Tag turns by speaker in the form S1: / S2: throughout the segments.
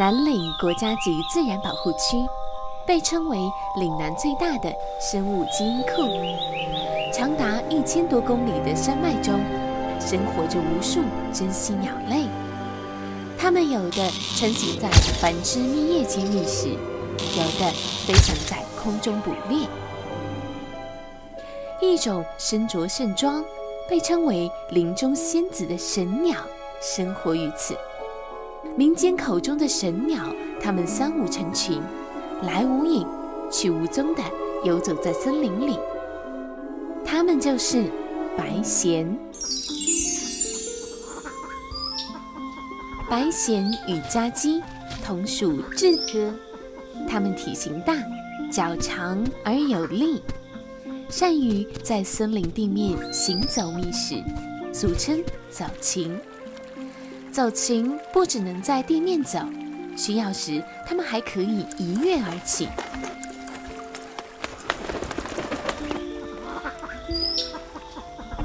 S1: 南岭国家级自然保护区被称为岭南最大的生物基因库，长达一千多公里的山脉中，生活着无数珍稀鸟类。它们有的穿行在繁枝密叶间觅食，有的飞翔在空中捕猎。一种身着盛装、被称为林中仙子的神鸟，生活于此。民间口中的神鸟，它们三五成群，来无影，去无踪地游走在森林里。它们就是白鹇。白鹇与家鸡同属雉科，它们体型大，脚长而有力，善于在森林地面行走觅食，俗称走禽。走禽不只能在地面走，需要时它们还可以一跃而起。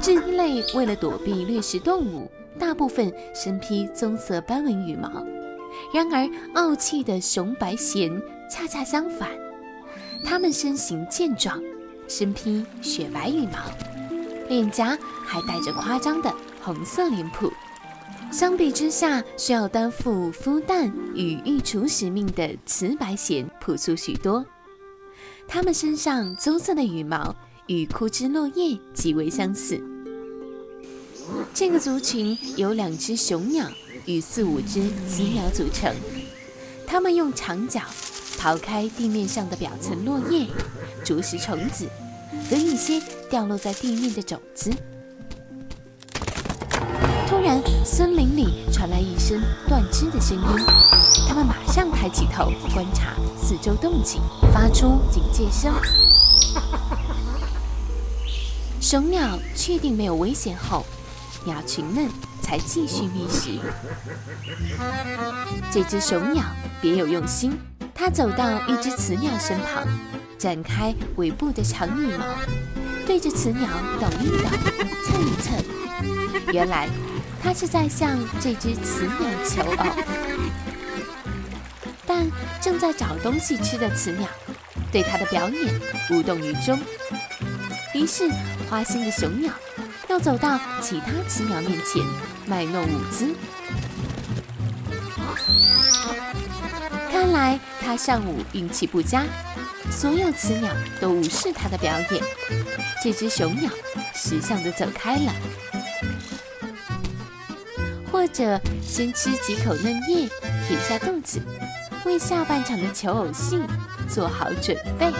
S1: 雉类为了躲避掠食动物。大部分身披棕色斑纹羽毛，然而傲气的雄白鹇恰恰相反，它们身形健壮，身披雪白羽毛，脸颊还带着夸张的红色脸谱。相比之下，需要担负孵蛋与育雏使命的雌白鹇朴素许多。它们身上棕色的羽毛与枯枝落叶极为相似。这个族群由两只雄鸟与四五只鸡鸟组成，它们用长脚刨开地面上的表层落叶，啄食虫子和一些掉落在地面的种子。突然，森林里传来一声断肢的声音，它们马上抬起头观察四周动静，发出警戒声。雄鸟确定没有危险后。鸟群们才继续觅食。这只雄鸟别有用心，它走到一只雌鸟身旁，展开尾部的长羽毛，对着雌鸟抖一抖、蹭一蹭。原来，他是在向这只雌鸟求偶。但正在找东西吃的雌鸟，对他的表演无动于衷。于是，花心的雄鸟。又走到其他雌鸟面前卖弄舞姿，看来他上午运气不佳，所有雌鸟都无视他的表演。这只雄鸟识相的走开了，或者先吃几口嫩叶填下肚子，为下半场的求偶戏做好准备。